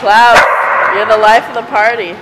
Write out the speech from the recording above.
Klaus, you're the life of the party.